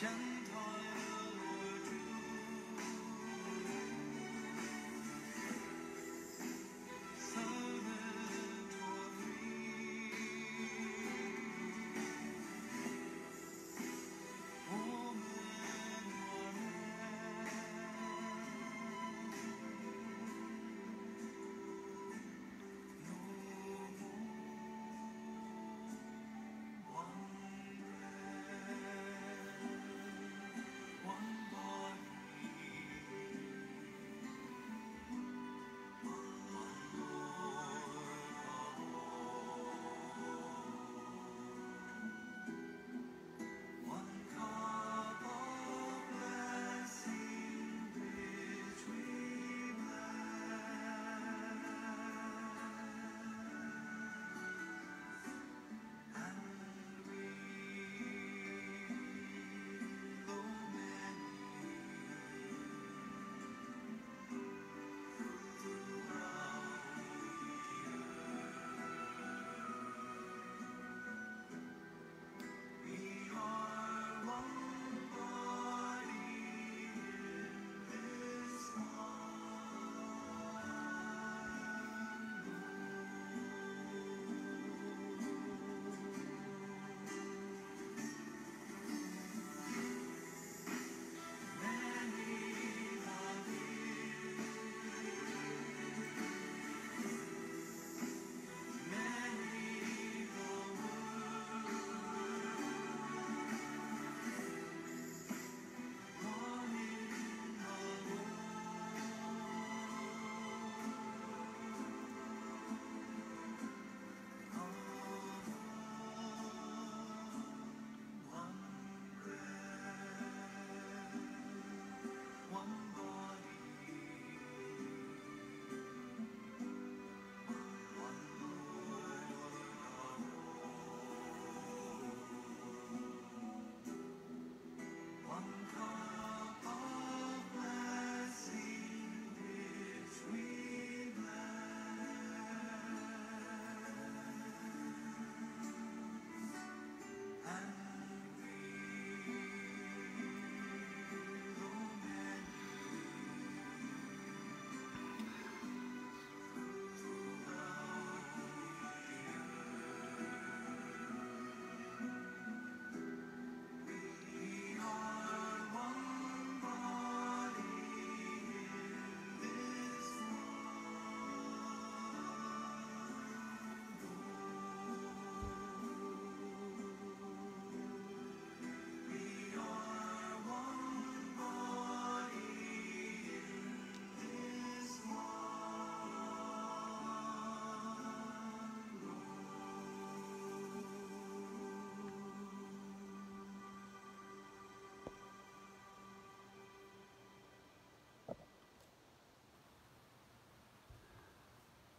장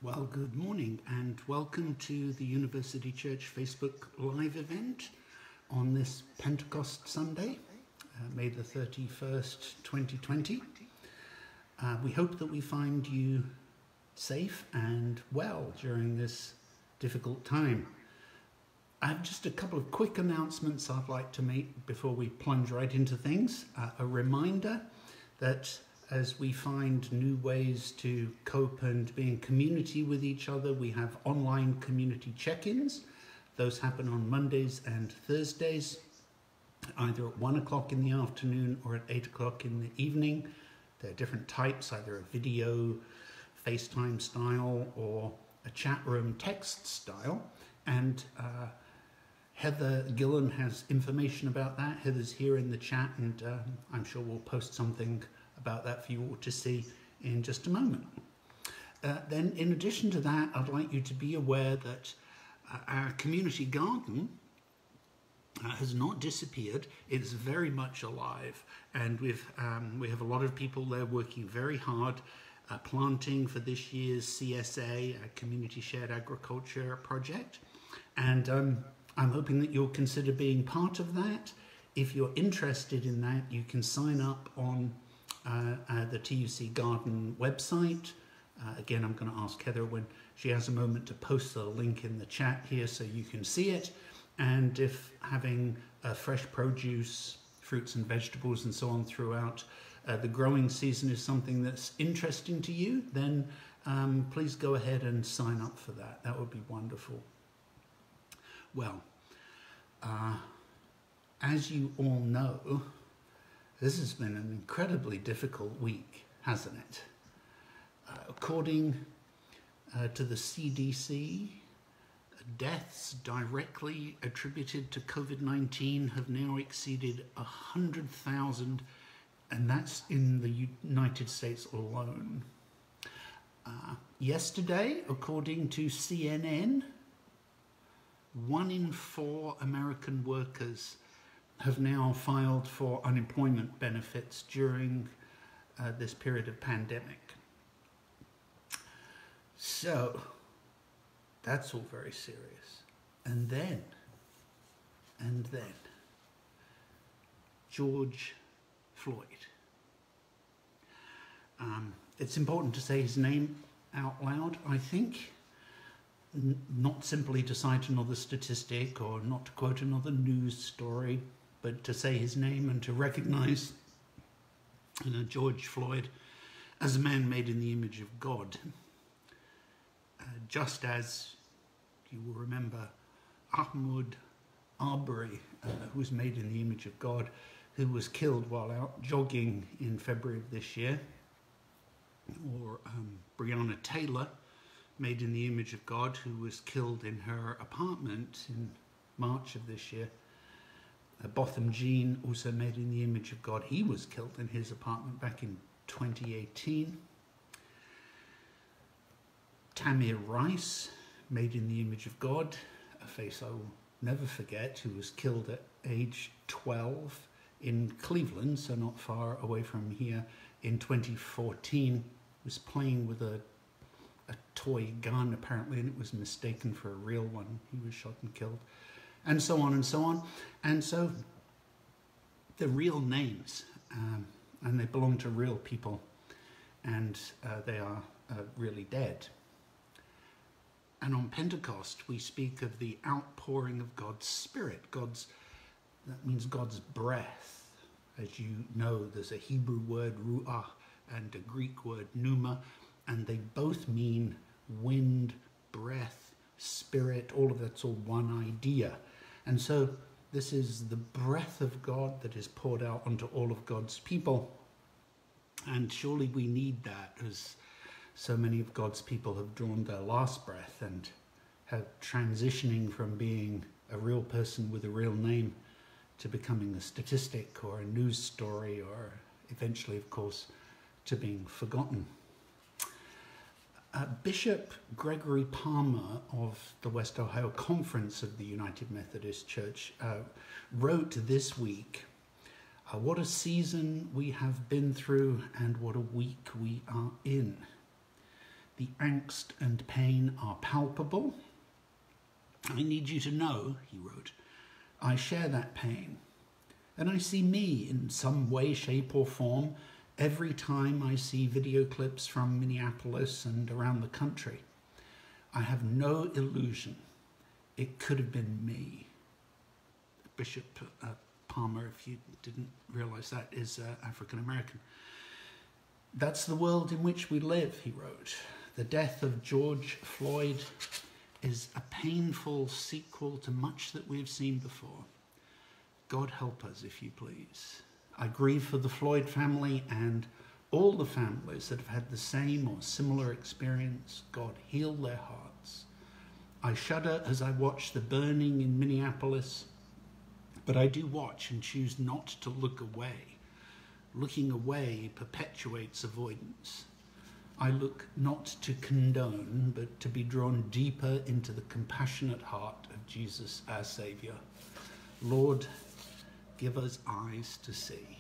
Well, good morning and welcome to the University Church Facebook Live event on this Pentecost Sunday, uh, May the 31st, 2020. Uh, we hope that we find you safe and well during this difficult time. I have just a couple of quick announcements I'd like to make before we plunge right into things. Uh, a reminder that as we find new ways to cope and be in community with each other. We have online community check ins. Those happen on Mondays and Thursdays, either at one o'clock in the afternoon or at eight o'clock in the evening. There are different types, either a video, FaceTime style, or a chat room text style. And uh, Heather Gillen has information about that. Heather's here in the chat, and uh, I'm sure we'll post something about that for you all to see in just a moment. Uh, then, in addition to that, I'd like you to be aware that uh, our community garden uh, has not disappeared. It's very much alive, and we've um, we have a lot of people there working very hard, uh, planting for this year's CSA, Community Shared Agriculture project, and um, I'm hoping that you'll consider being part of that. If you're interested in that, you can sign up on the TUC Garden website. Uh, again, I'm going to ask Heather when she has a moment to post the link in the chat here so you can see it. And if having fresh produce, fruits and vegetables and so on throughout uh, the growing season is something that's interesting to you, then um, please go ahead and sign up for that. That would be wonderful. Well, uh, as you all know, this has been an incredibly difficult week, hasn't it? Uh, according uh, to the CDC, deaths directly attributed to COVID 19 have now exceeded 100,000, and that's in the United States alone. Uh, yesterday, according to CNN, one in four American workers have now filed for unemployment benefits during uh, this period of pandemic. So that's all very serious. And then, and then, George Floyd. Um, it's important to say his name out loud, I think, N not simply to cite another statistic or not to quote another news story, but to say his name and to recognize you know, George Floyd as a man made in the image of God. Uh, just as you will remember Ahmaud Arbery, uh, who was made in the image of God, who was killed while out jogging in February of this year, or um, Breonna Taylor, made in the image of God, who was killed in her apartment in March of this year. Botham Jean, also made in the image of God, he was killed in his apartment back in 2018. Tamir Rice, made in the image of God, a face I will never forget, who was killed at age 12 in Cleveland, so not far away from here, in 2014, was playing with a, a toy gun apparently, and it was mistaken for a real one. He was shot and killed and so on and so on. And so they're real names, um, and they belong to real people, and uh, they are uh, really dead. And on Pentecost, we speak of the outpouring of God's Spirit. God's that means God's breath. As you know, there's a Hebrew word ruah and a Greek word pneuma, and they both mean wind, breath, spirit. All of that's all one idea. And so this is the breath of God that is poured out onto all of God's people. And surely we need that as so many of God's people have drawn their last breath and have transitioning from being a real person with a real name to becoming a statistic or a news story or eventually, of course, to being forgotten. Uh, Bishop Gregory Palmer of the West Ohio Conference of the United Methodist Church uh, wrote this week uh, What a season we have been through, and what a week we are in. The angst and pain are palpable. I need you to know, he wrote, I share that pain. And I see me in some way, shape, or form every time I see video clips from Minneapolis and around the country. I have no illusion it could have been me. Bishop uh, Palmer, if you didn't realize that, is uh, African American. That's the world in which we live, he wrote. The death of George Floyd is a painful sequel to much that we've seen before. God help us, if you please. I grieve for the Floyd family and all the families that have had the same or similar experience. God heal their hearts. I shudder as I watch the burning in Minneapolis, but I do watch and choose not to look away. Looking away perpetuates avoidance. I look not to condone, but to be drawn deeper into the compassionate heart of Jesus, our Saviour. Lord, give us eyes to see.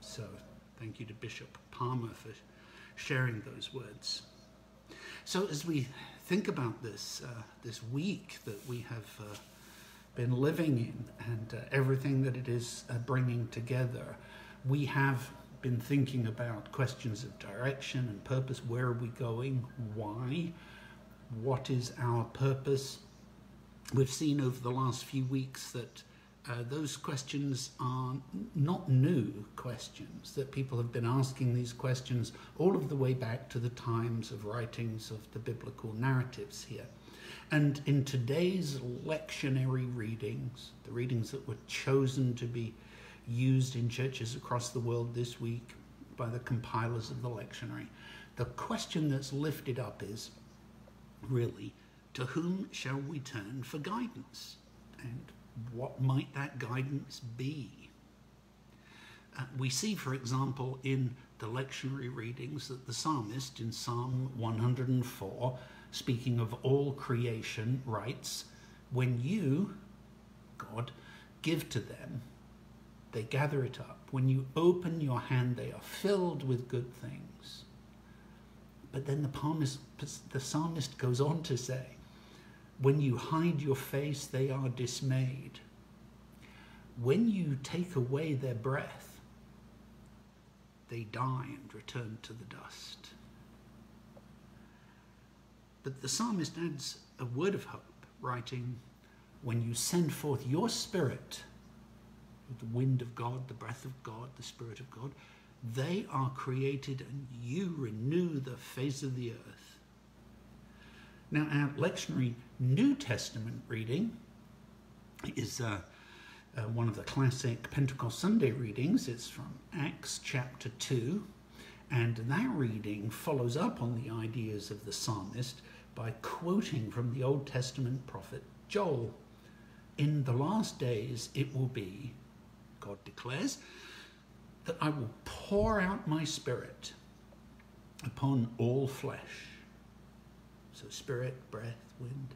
So, thank you to Bishop Palmer for sharing those words. So, as we think about this uh, this week that we have uh, been living in and uh, everything that it is uh, bringing together, we have been thinking about questions of direction and purpose. Where are we going? Why? What is our purpose? We've seen over the last few weeks that uh, those questions are not new questions, that people have been asking these questions all of the way back to the times of writings of the biblical narratives here. And in today's lectionary readings, the readings that were chosen to be used in churches across the world this week by the compilers of the lectionary, the question that's lifted up is really, to whom shall we turn for guidance? And what might that guidance be? Uh, we see, for example, in the lectionary readings that the psalmist in Psalm 104, speaking of all creation, writes, When you, God, give to them, they gather it up. When you open your hand, they are filled with good things. But then the, psalmist, the psalmist goes on to say, when you hide your face, they are dismayed. When you take away their breath, they die and return to the dust. But the psalmist adds a word of hope, writing, When you send forth your spirit, the wind of God, the breath of God, the spirit of God, they are created and you renew the face of the earth. Now, our lectionary New Testament reading is uh, uh, one of the classic Pentecost Sunday readings. It's from Acts chapter 2, and that reading follows up on the ideas of the psalmist by quoting from the Old Testament prophet Joel. In the last days it will be, God declares, that I will pour out my spirit upon all flesh so spirit, breath, wind.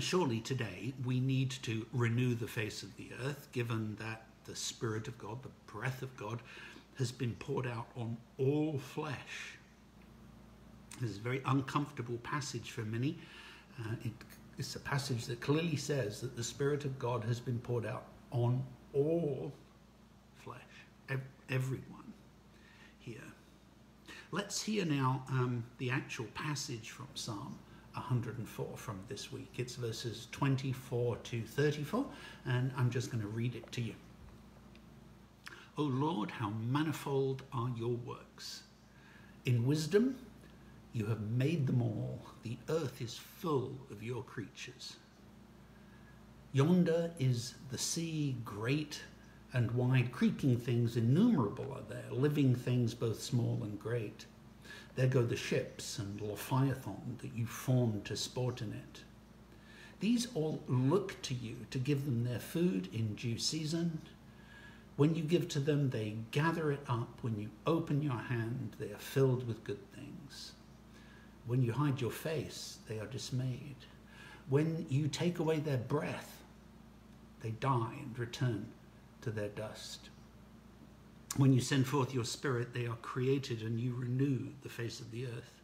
Surely today we need to renew the face of the earth, given that the Spirit of God, the breath of God, has been poured out on all flesh. This is a very uncomfortable passage for many. Uh, it, it's a passage that clearly says that the Spirit of God has been poured out on all flesh, ev- everyone. Here. Let's hear now um, the actual passage from Psalm 104 from this week. It's verses 24 to 34, and I'm just going to read it to you. O Lord, how manifold are your works! In wisdom, you have made them all. The earth is full of your creatures. Yonder is the sea, great and wide, creeping things innumerable are there, living things both small and great. There go the ships and Leviathan that you formed to sport in it. These all look to you to give them their food in due season. When you give to them, they gather it up. When you open your hand, they are filled with good things. When you hide your face, they are dismayed. When you take away their breath, they die and return to their dust. When you send forth your spirit, they are created and you renew the face of the earth.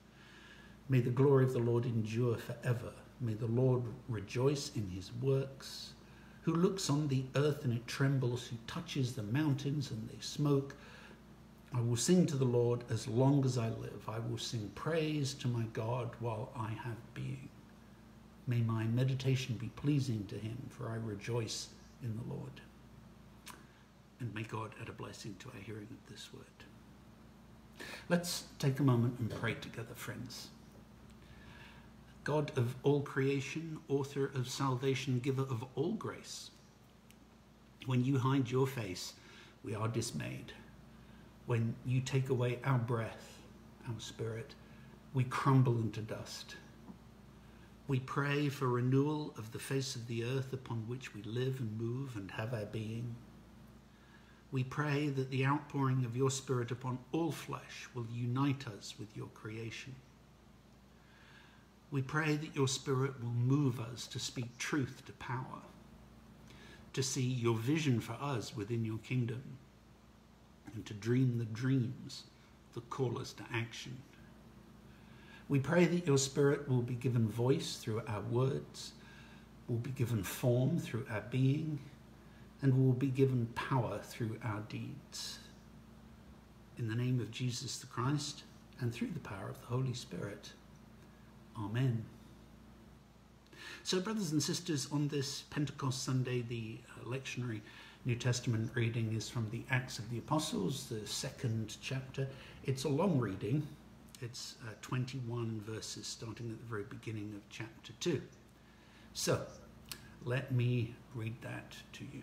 May the glory of the Lord endure forever. May the Lord rejoice in his works. Who looks on the earth and it trembles, who touches the mountains and they smoke. I will sing to the Lord as long as I live. I will sing praise to my God while I have being. May my meditation be pleasing to him, for I rejoice in the Lord. And may God add a blessing to our hearing of this word. Let's take a moment and pray together, friends. God of all creation, author of salvation, giver of all grace, when you hide your face, we are dismayed. When you take away our breath, our spirit, we crumble into dust. We pray for renewal of the face of the earth upon which we live and move and have our being. We pray that the outpouring of your Spirit upon all flesh will unite us with your creation. We pray that your Spirit will move us to speak truth to power, to see your vision for us within your kingdom, and to dream the dreams that call us to action. We pray that your Spirit will be given voice through our words, will be given form through our being, and will be given power through our deeds. In the name of Jesus the Christ, and through the power of the Holy Spirit. Amen. So, brothers and sisters, on this Pentecost Sunday, the uh, lectionary New Testament reading is from the Acts of the Apostles, the second chapter. It's a long reading, it's uh, 21 verses, starting at the very beginning of chapter 2. So, let me read that to you.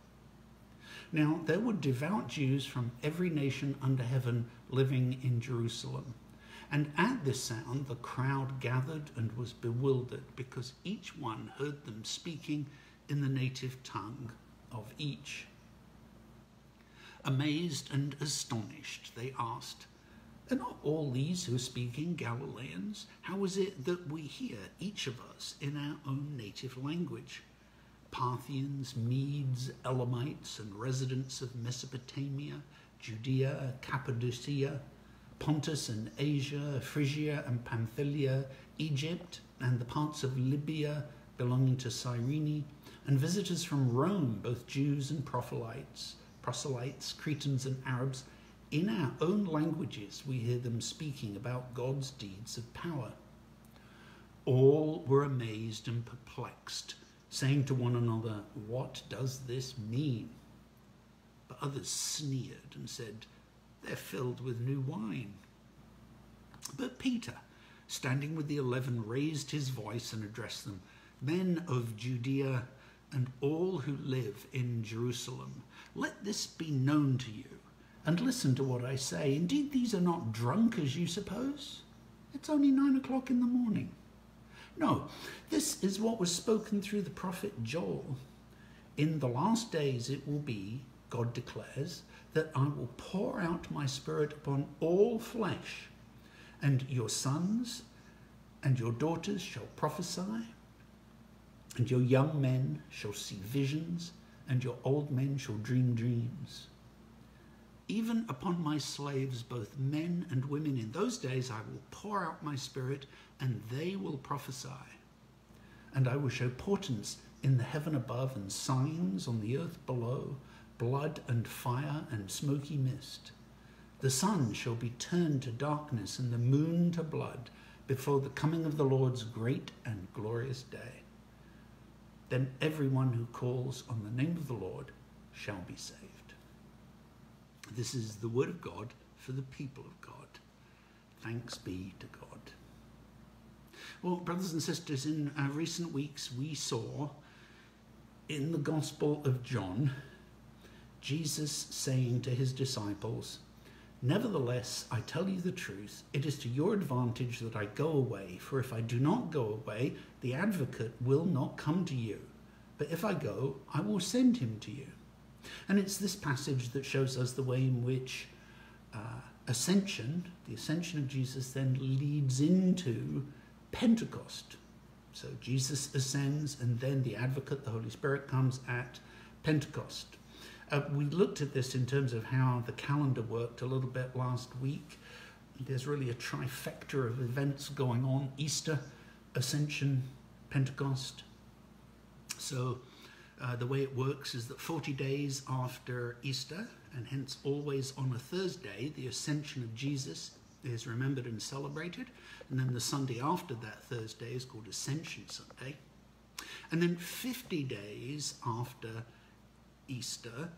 Now, there were devout Jews from every nation under heaven living in Jerusalem. And at this sound, the crowd gathered and was bewildered because each one heard them speaking in the native tongue of each. Amazed and astonished, they asked, Are not all these who are speaking Galileans? How is it that we hear, each of us, in our own native language? Parthians, Medes, Elamites, and residents of Mesopotamia, Judea, Cappadocia, Pontus and Asia, Phrygia and Pamphylia, Egypt, and the parts of Libya belonging to Cyrene, and visitors from Rome, both Jews and proselytes, proselytes, Cretans and Arabs. In our own languages, we hear them speaking about God's deeds of power. All were amazed and perplexed saying to one another, What does this mean? But others sneered and said, They're filled with new wine. But Peter, standing with the eleven, raised his voice and addressed them Men of Judea and all who live in Jerusalem, let this be known to you, and listen to what I say. Indeed, these are not drunk as you suppose. It's only nine o'clock in the morning. No, this is what was spoken through the prophet Joel. In the last days it will be, God declares, that I will pour out my spirit upon all flesh, and your sons and your daughters shall prophesy, and your young men shall see visions, and your old men shall dream dreams. Even upon my slaves, both men and women, in those days I will pour out my spirit, and they will prophesy. And I will show portents in the heaven above and signs on the earth below blood and fire and smoky mist. The sun shall be turned to darkness and the moon to blood before the coming of the Lord's great and glorious day. Then everyone who calls on the name of the Lord shall be saved. This is the word of God for the people of God. Thanks be to God. Well, brothers and sisters, in uh, recent weeks we saw in the Gospel of John Jesus saying to his disciples, Nevertheless, I tell you the truth, it is to your advantage that I go away, for if I do not go away, the advocate will not come to you. But if I go, I will send him to you. And it's this passage that shows us the way in which uh, ascension, the ascension of Jesus, then leads into Pentecost. So Jesus ascends, and then the advocate, the Holy Spirit, comes at Pentecost. Uh, we looked at this in terms of how the calendar worked a little bit last week. There's really a trifecta of events going on Easter, Ascension, Pentecost. So uh, the way it works is that 40 days after Easter, and hence always on a Thursday, the ascension of Jesus is remembered and celebrated. And then the Sunday after that Thursday is called Ascension Sunday. And then 50 days after Easter,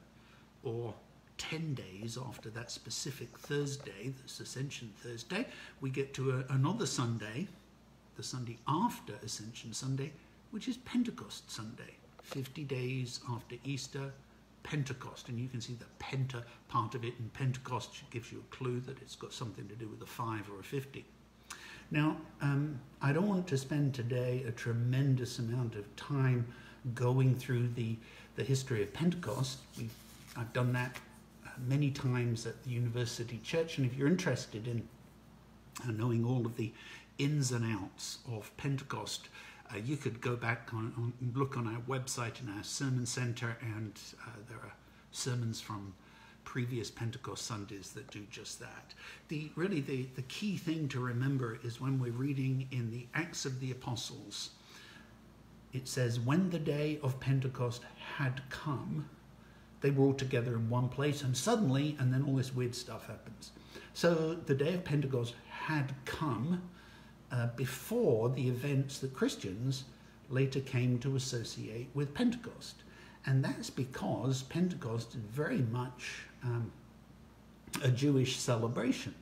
or 10 days after that specific Thursday, this Ascension Thursday, we get to a, another Sunday, the Sunday after Ascension Sunday, which is Pentecost Sunday. 50 days after Easter, Pentecost. And you can see the penta part of it in Pentecost gives you a clue that it's got something to do with a 5 or a 50. Now, um, I don't want to spend today a tremendous amount of time going through the, the history of Pentecost. We've I've done that uh, many times at the University Church, and if you're interested in uh, knowing all of the ins and outs of Pentecost, uh, you could go back on, on, look on our website in our sermon center, and uh, there are sermons from previous Pentecost Sundays that do just that. The really the, the key thing to remember is when we're reading in the Acts of the Apostles, it says, When the day of Pentecost had come, they were all together in one place, and suddenly, and then all this weird stuff happens. So the day of Pentecost had come uh, before the events that Christians later came to associate with Pentecost. And that's because Pentecost is very much um, a Jewish celebration.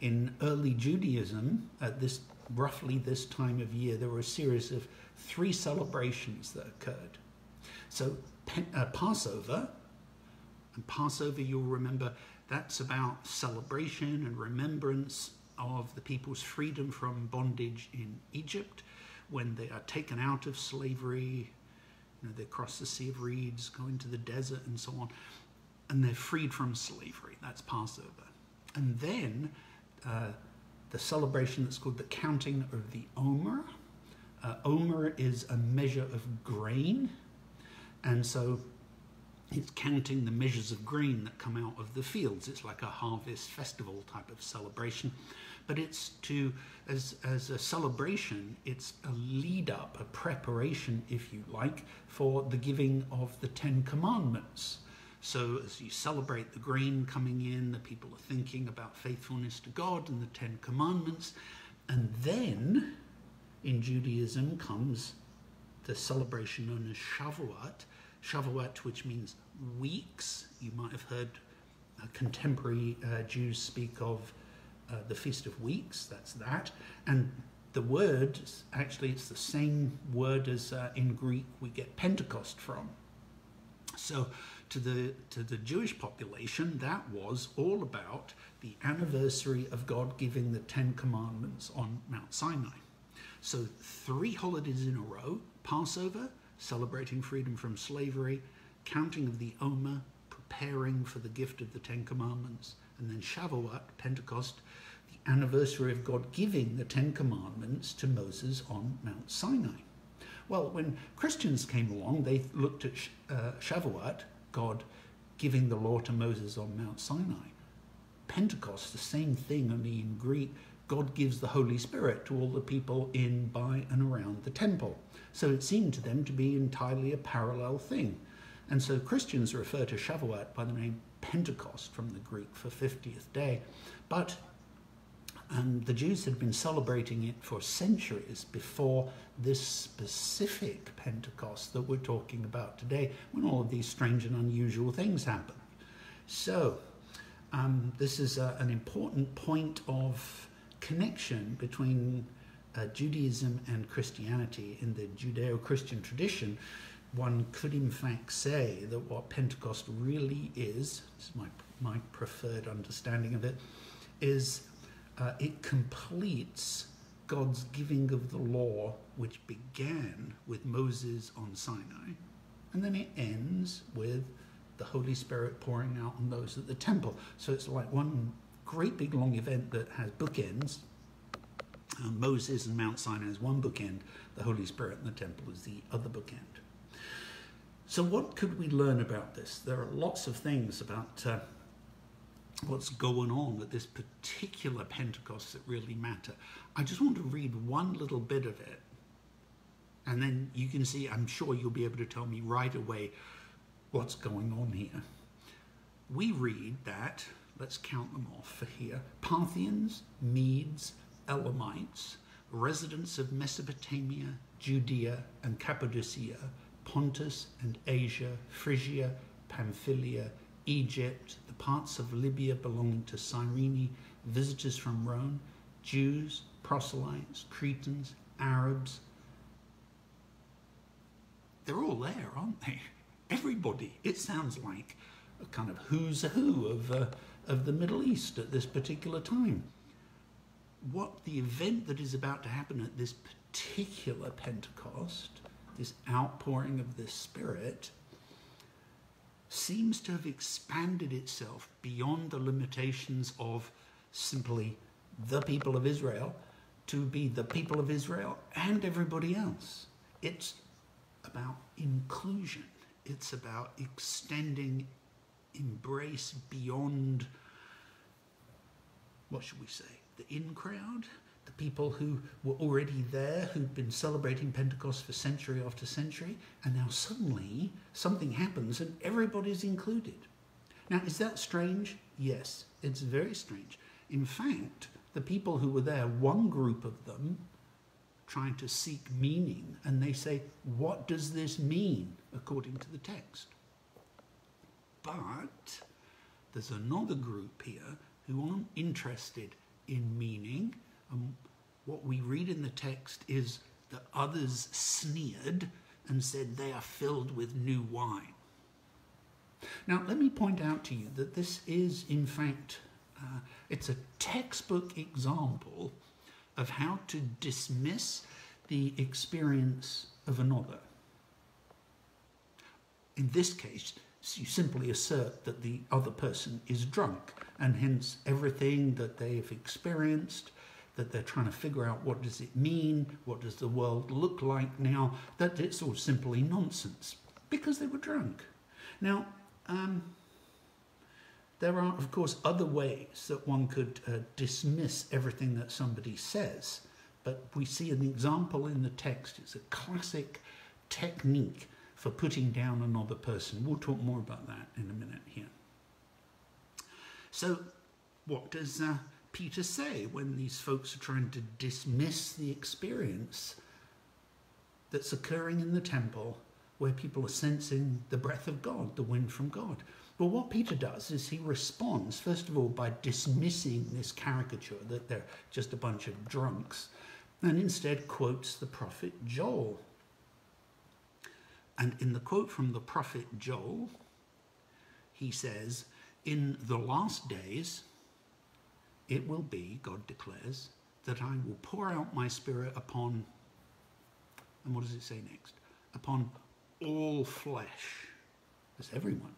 In early Judaism, at this roughly this time of year, there were a series of three celebrations that occurred. So, uh, Passover, and Passover, you'll remember, that's about celebration and remembrance of the people's freedom from bondage in Egypt when they are taken out of slavery. You know, they cross the Sea of Reeds, go into the desert, and so on, and they're freed from slavery. That's Passover. And then uh, the celebration that's called the counting of the Omer. Uh, Omer is a measure of grain, and so it's counting the measures of grain that come out of the fields. It's like a harvest festival type of celebration. But it's to, as, as a celebration, it's a lead up, a preparation, if you like, for the giving of the Ten Commandments. So as you celebrate the grain coming in, the people are thinking about faithfulness to God and the Ten Commandments. And then in Judaism comes the celebration known as Shavuot, Shavuot, which means weeks. You might have heard uh, contemporary uh, Jews speak of uh, the Feast of Weeks, that's that. And the word, actually, it's the same word as uh, in Greek we get Pentecost from. So, to the, to the Jewish population, that was all about the anniversary of God giving the Ten Commandments on Mount Sinai. So, three holidays in a row Passover, celebrating freedom from slavery, counting of the Omer, preparing for the gift of the Ten Commandments, and then Shavuot, Pentecost, the anniversary of God giving the Ten Commandments to Moses on Mount Sinai. Well, when Christians came along, they looked at uh, Shavuot, God giving the law to Moses on Mount Sinai. Pentecost, the same thing, only in Greek, God gives the Holy Spirit to all the people in, by, and around the temple. So it seemed to them to be entirely a parallel thing. And so Christians refer to Shavuot by the name Pentecost from the Greek for 50th day. But and the Jews had been celebrating it for centuries before this specific Pentecost that we're talking about today, when all of these strange and unusual things happened. So, um, this is a, an important point of connection between uh, Judaism and Christianity in the Judeo Christian tradition. One could in fact say that what Pentecost really is, this is my, my preferred understanding of it, is uh, it completes God's giving of the law, which began with Moses on Sinai, and then it ends with the Holy Spirit pouring out on those at the temple. So it's like one great big long event that has bookends. Uh, Moses and Mount Sinai is one bookend, the Holy Spirit and the temple is the other bookend. So, what could we learn about this? There are lots of things about uh, what's going on at this particular Pentecost that really matter. I just want to read one little bit of it, and then you can see, I'm sure you'll be able to tell me right away what's going on here. We read that, let's count them off for here Parthians, Medes, Elamites, residents of Mesopotamia, Judea, and Cappadocia, Pontus and Asia, Phrygia, Pamphylia, Egypt, the parts of Libya belonging to Cyrene, visitors from Rome, Jews, proselytes, Cretans, Arabs. They're all there, aren't they? Everybody. It sounds like a kind of who's a who of, uh, of the Middle East at this particular time. What the event that is about to happen at this particular Pentecost, this outpouring of the Spirit, seems to have expanded itself beyond the limitations of simply the people of Israel to be the people of Israel and everybody else. It's about inclusion, it's about extending embrace beyond, what should we say, the in crowd, people who were already there, who'd been celebrating Pentecost for century after century, and now suddenly something happens and everybody's included. Now, is that strange? Yes, it's very strange. In fact, the people who were there, one group of them, trying to seek meaning, and they say, What does this mean according to the text? But there's another group here who aren't interested in meaning. And what we read in the text is that others sneered and said they are filled with new wine. Now, let me point out to you that this is, in fact, uh, it's a textbook example of how to dismiss the experience of another. In this case, you simply assert that the other person is drunk, and hence everything that they've experienced, that they're trying to figure out what does it mean, what does the world look like now, that it's all simply nonsense because they were drunk. Now, um, there are, of course, other ways that one could uh, dismiss everything that somebody says, but we see an example in the text. It's a classic technique for putting down another person. We'll talk more about that in a minute here. So, what does uh, Peter say when these folks are trying to dismiss the experience that's occurring in the temple where people are sensing the breath of God, the wind from God? Well, what Peter does is he responds, first of all, by dismissing this caricature that they're just a bunch of drunks, and instead quotes the prophet Joel. And in the quote from the prophet Joel, he says, In the last days, it will be, God declares, that I will pour out my spirit upon, and what does it say next? Upon all flesh. That's everyone.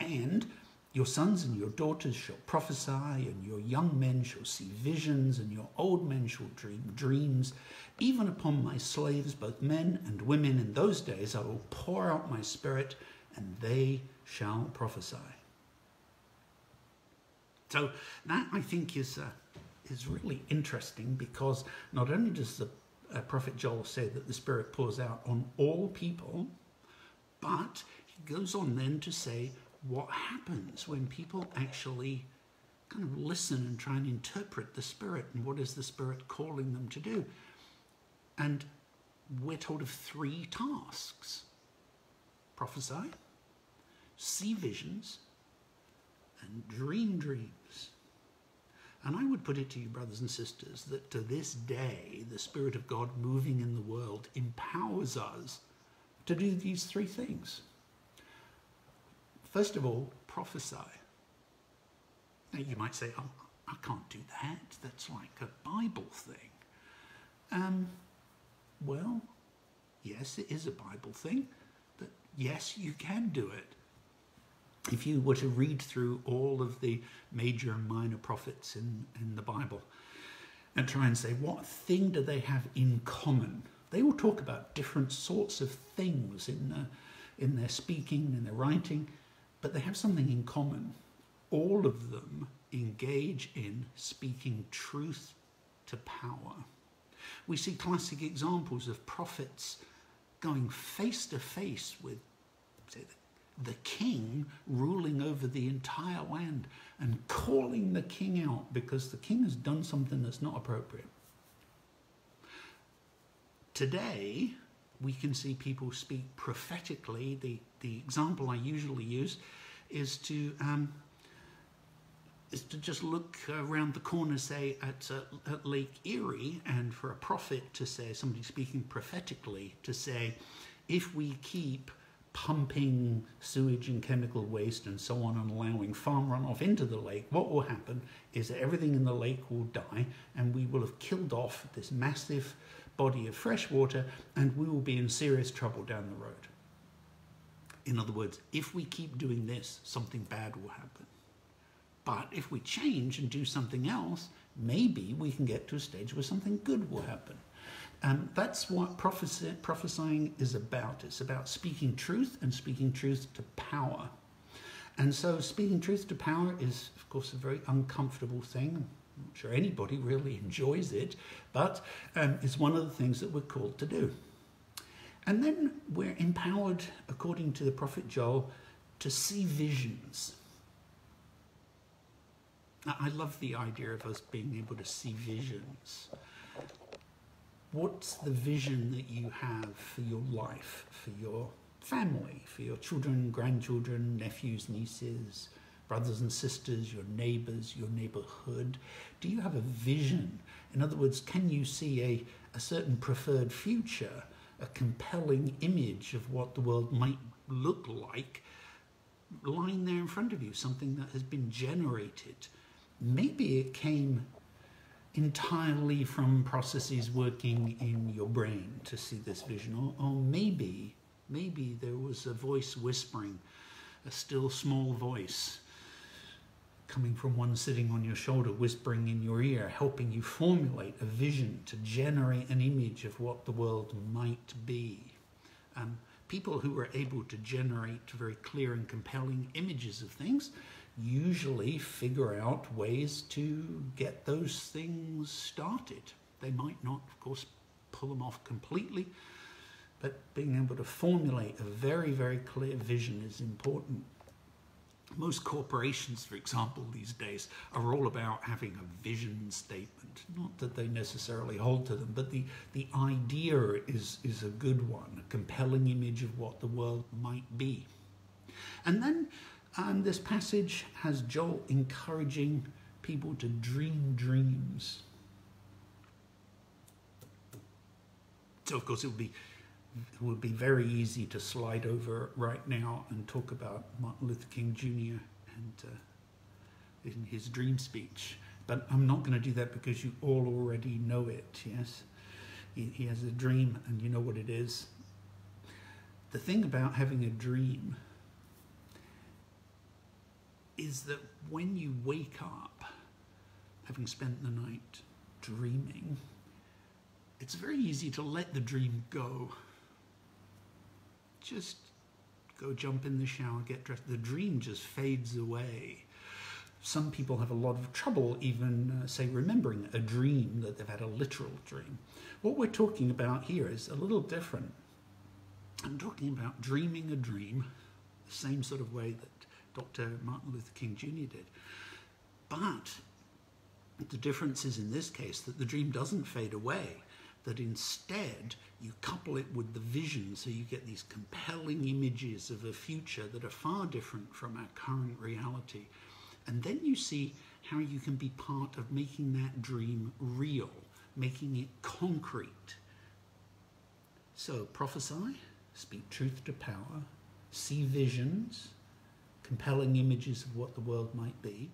And your sons and your daughters shall prophesy, and your young men shall see visions, and your old men shall dream dreams. Even upon my slaves, both men and women, in those days I will pour out my spirit, and they shall prophesy. So that I think is uh, is really interesting because not only does the uh, prophet Joel say that the Spirit pours out on all people, but he goes on then to say what happens when people actually kind of listen and try and interpret the Spirit and what is the Spirit calling them to do. And we're told of three tasks prophesy, see visions, and dream dreams. And I would put it to you, brothers and sisters, that to this day, the Spirit of God moving in the world empowers us to do these three things. First of all, prophesy. Now you might say, oh, I can't do that. That's like a Bible thing. Um, well, yes, it is a Bible thing, but yes, you can do it. If you were to read through all of the major and minor prophets in, in the Bible and try and say, what thing do they have in common? They all talk about different sorts of things in, uh, in their speaking, in their writing, but they have something in common. All of them engage in speaking truth to power. We see classic examples of prophets going face to face with, say, the king ruling over the entire land and calling the king out because the king has done something that's not appropriate. Today, we can see people speak prophetically. The, the example I usually use is to um, is to just look around the corner, say at, uh, at Lake Erie, and for a prophet to say, somebody speaking prophetically, to say, if we keep pumping sewage and chemical waste and so on and allowing farm runoff into the lake, what will happen is that everything in the lake will die and we will have killed off this massive body of fresh water and we will be in serious trouble down the road. In other words, if we keep doing this, something bad will happen. But if we change and do something else, maybe we can get to a stage where something good will happen. And that's what prophesying is about. It's about speaking truth and speaking truth to power. And so speaking truth to power is, of course, a very uncomfortable thing. I'm not sure anybody really enjoys it, but um, it's one of the things that we're called to do. And then we're empowered, according to the prophet Joel, to see visions. I love the idea of us being able to see visions. What's the vision that you have for your life, for your family, for your children, grandchildren, nephews, nieces, brothers and sisters, your neighbors, your neighborhood? Do you have a vision? In other words, can you see a, a certain preferred future, a compelling image of what the world might look like lying there in front of you, something that has been generated? maybe it came entirely from processes working in your brain to see this vision, or, or maybe, maybe there was a voice whispering, a still small voice coming from one sitting on your shoulder, whispering in your ear, helping you formulate a vision to generate an image of what the world might be. Um, people who were able to generate very clear and compelling images of things usually figure out ways to get those things started. They might not, of course, pull them off completely, but being able to formulate a very, very clear vision is important. Most corporations, for example, these days are all about having a vision statement. Not that they necessarily hold to them, but the, the idea is, is a good one, a compelling image of what the world might be. And then and this passage has Joel encouraging people to dream dreams. So, of course, it would be it would be very easy to slide over right now and talk about Martin Luther King Jr. and uh, in his dream speech. But I'm not going to do that because you all already know it. Yes, he, he has a dream, and you know what it is. The thing about having a dream is that when you wake up, having spent the night dreaming, it's very easy to let the dream go. Just go jump in the shower, get dressed. The dream just fades away. Some people have a lot of trouble even, uh, say, remembering a dream that they've had a literal dream. What we're talking about here is a little different. I'm talking about dreaming a dream, the same sort of way that Dr. Martin Luther King Jr. did. But the difference is in this case that the dream doesn't fade away, that instead you couple it with the vision so you get these compelling images of a future that are far different from our current reality. And then you see how you can be part of making that dream real, making it concrete. So prophesy, speak truth to power, see visions, compelling images of what the world might be,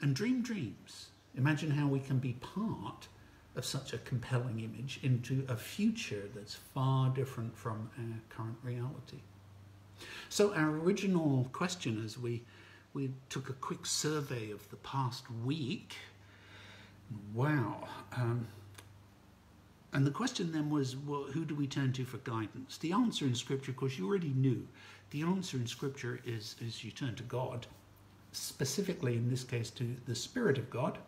and dream dreams. Imagine how we can be part of such a compelling image into a future that's far different from our current reality. So, our original question as we, we took a quick survey of the past week wow. Um, and the question then was, well, who do we turn to for guidance? The answer in Scripture, of course, you already knew. The answer in Scripture is, is you turn to God, specifically in this case to the Spirit of God.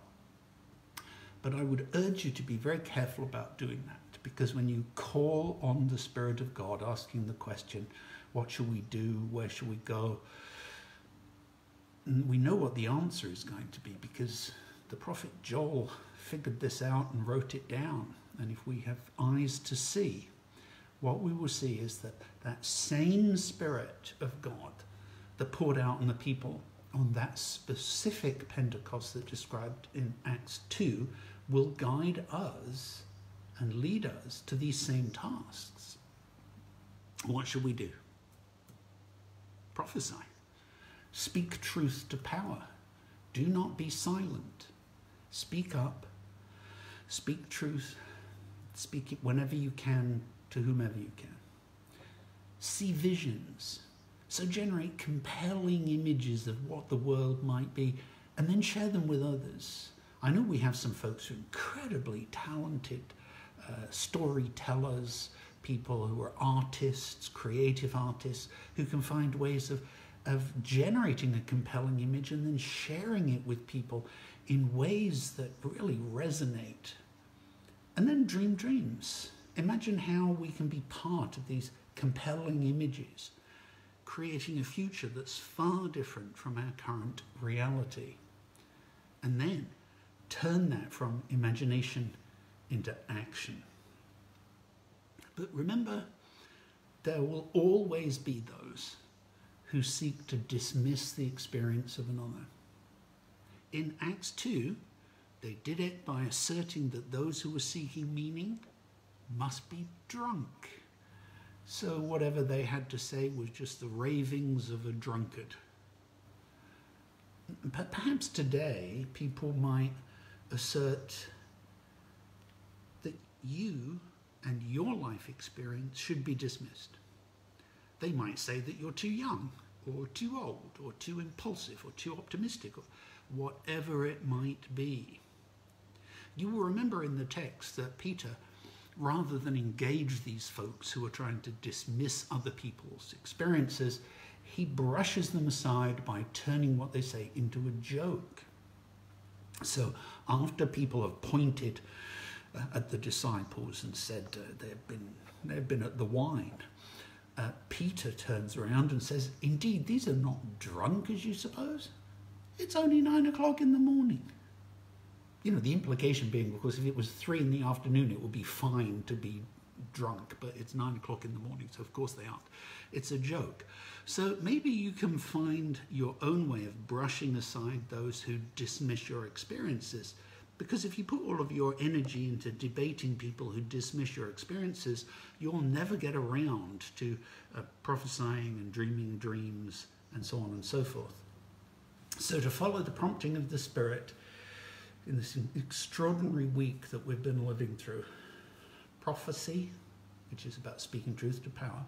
But I would urge you to be very careful about doing that because when you call on the Spirit of God, asking the question, what shall we do? Where shall we go? Mm, we know what the answer is going to be because the prophet Joel figured this out and wrote it down. And if we have eyes to see, what we will see is that that same Spirit of God that poured out on the people on that specific Pentecost that described in Acts 2 will guide us and lead us to these same tasks. What should we do? Prophesy. Speak truth to power. Do not be silent. Speak up. Speak truth. Speak it whenever you can to whomever you can. See visions. So generate compelling images of what the world might be and then share them with others. I know we have some folks who are incredibly talented uh, storytellers, people who are artists, creative artists, who can find ways of, of generating a compelling image and then sharing it with people in ways that really resonate. And then dream dreams. Imagine how we can be part of these compelling images, creating a future that's far different from our current reality. And then turn that from imagination into action. But remember, there will always be those who seek to dismiss the experience of another. In Acts 2, they did it by asserting that those who were seeking meaning must be drunk. So whatever they had to say was just the ravings of a drunkard. Perhaps today people might assert that you and your life experience should be dismissed. They might say that you're too young, or too old, or too impulsive, or too optimistic, or whatever it might be. You will remember in the text that Peter, rather than engage these folks who are trying to dismiss other people's experiences, he brushes them aside by turning what they say into a joke. So after people have pointed uh, at the disciples and said uh, they've been they've been at the wine, uh, Peter turns around and says, "Indeed, these are not drunk as you suppose. It's only nine o'clock in the morning." You know, the implication being, of course, if it was three in the afternoon, it would be fine to be drunk, but it's nine o'clock in the morning, so of course they aren't. It's a joke. So maybe you can find your own way of brushing aside those who dismiss your experiences. Because if you put all of your energy into debating people who dismiss your experiences, you'll never get around to uh, prophesying and dreaming dreams and so on and so forth. So, to follow the prompting of the Spirit in this extraordinary week that we've been living through, prophecy, which is about speaking truth to power,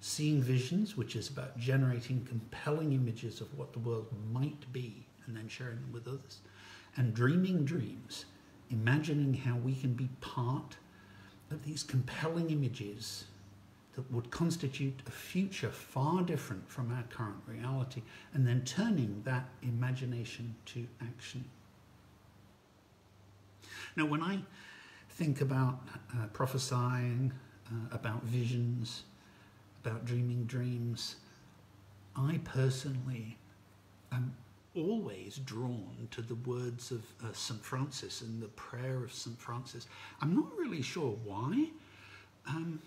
seeing visions, which is about generating compelling images of what the world might be and then sharing them with others, and dreaming dreams, imagining how we can be part of these compelling images that would constitute a future far different from our current reality, and then turning that imagination to action. Now, when I think about uh, prophesying, uh, about visions, about dreaming dreams, I personally am always drawn to the words of uh, St. Francis and the prayer of St. Francis. I'm not really sure why, um,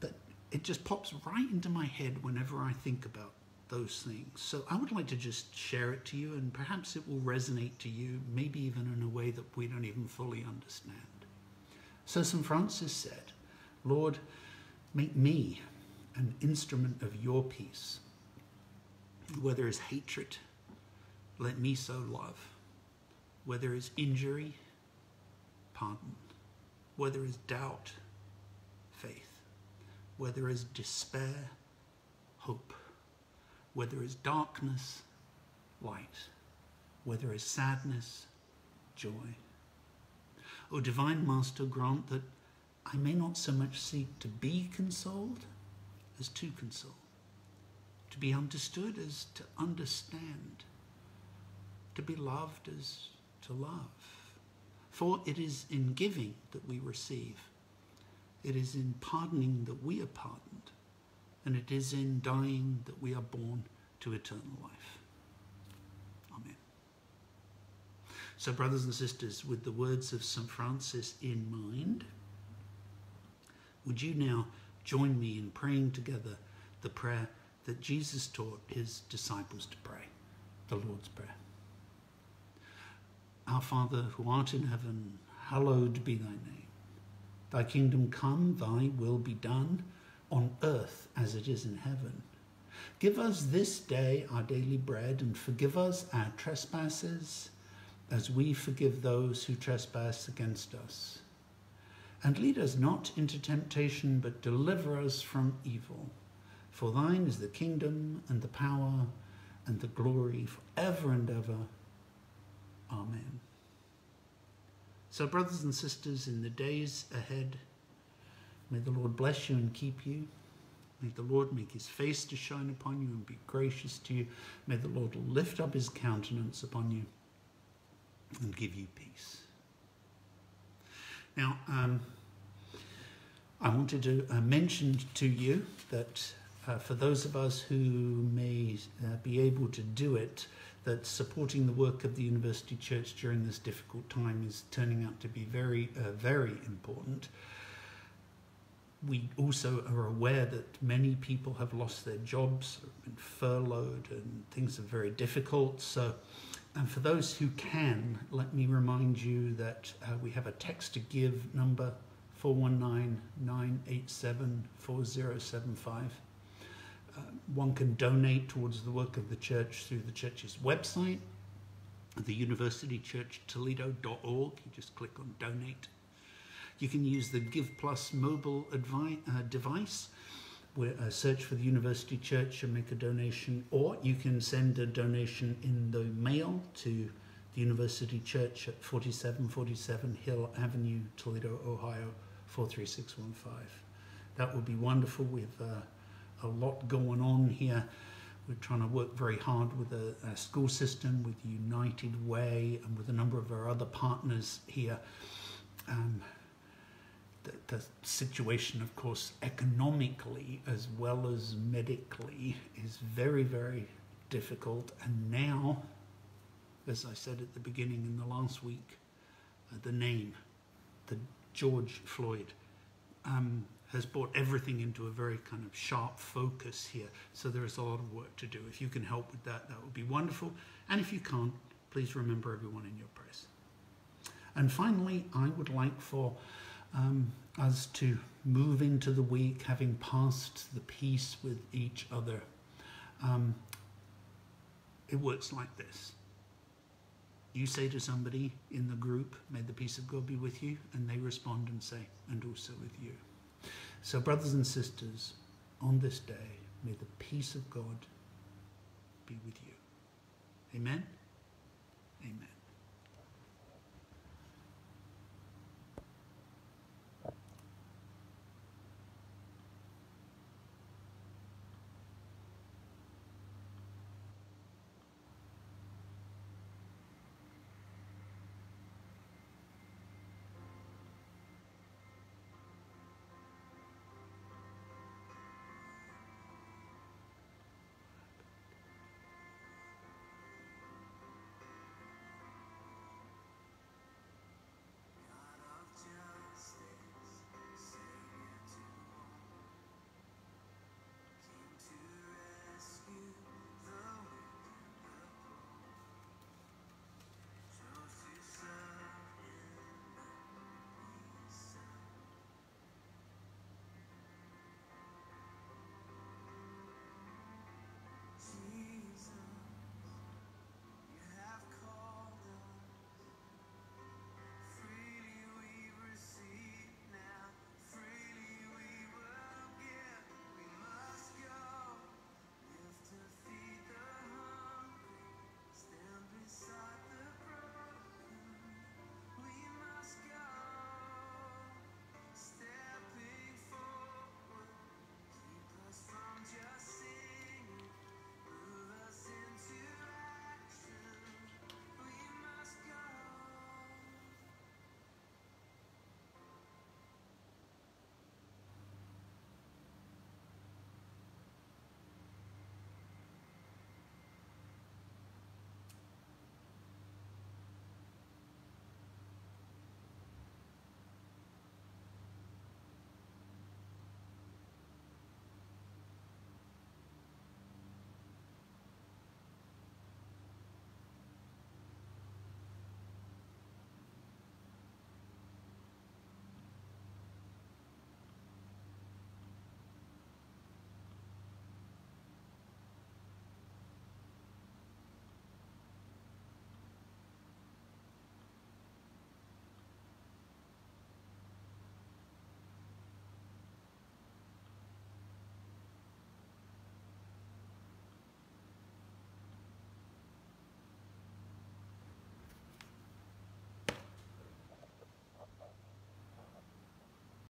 but it just pops right into my head whenever I think about those things. So I would like to just share it to you, and perhaps it will resonate to you, maybe even in a way that we don't even fully understand. So St. Francis said, Lord, make me an instrument of your peace. Where there is hatred, let me sow love. Where there is injury, pardon. Where there is doubt, faith. Where there is despair, hope. Where there is darkness, light. Where there is sadness, joy. O Divine Master, grant that I may not so much seek to be consoled as to console, to be understood as to understand, to be loved as to love. For it is in giving that we receive, it is in pardoning that we are pardoned, and it is in dying that we are born to eternal life. Amen. So, brothers and sisters, with the words of St. Francis in mind, would you now join me in praying together the prayer that Jesus taught his disciples to pray, the Lord's Prayer? Our Father, who art in heaven, hallowed be thy name. Thy kingdom come, thy will be done, on earth as it is in heaven. Give us this day our daily bread, and forgive us our trespasses, as we forgive those who trespass against us. And lead us not into temptation, but deliver us from evil. For thine is the kingdom, and the power, and the glory, forever and ever. Amen. So, brothers and sisters, in the days ahead, may the Lord bless you and keep you. May the Lord make his face to shine upon you and be gracious to you. May the Lord lift up his countenance upon you and give you peace. Now, um, I wanted to uh, mention to you that uh, for those of us who may uh, be able to do it, that supporting the work of the University Church during this difficult time is turning out to be very, uh, very important. We also are aware that many people have lost their jobs, been furloughed, and things are very difficult. So, and for those who can, let me remind you that uh, we have a text to give number 419 987 4075 uh, one can donate towards the work of the church through the church's website, the universitychurchtoledo.org. You just click on donate. You can use the Give Plus mobile uh, device, where uh, search for the University Church and make a donation, or you can send a donation in the mail to the University Church at 4747 Hill Avenue, Toledo, Ohio 43615. That would be wonderful. We have uh, a lot going on here. We're trying to work very hard with the school system, with United Way, and with a number of our other partners here. Um, the, the, situation, of course, economically as well as medically, is very, very difficult. And now, as I said at the beginning in the last week, uh, the name, the George Floyd. Um, has brought everything into a very kind of sharp focus here. So there is a lot of work to do. If you can help with that, that would be wonderful. And if you can't, please remember everyone in your prayers. And finally, I would like for um, us to move into the week having passed the peace with each other. Um, it works like this. You say to somebody in the group, May the peace of God be with you, and they respond and say, And also with you. So, brothers and sisters, on this day, may the peace of God be with you. Amen? Amen.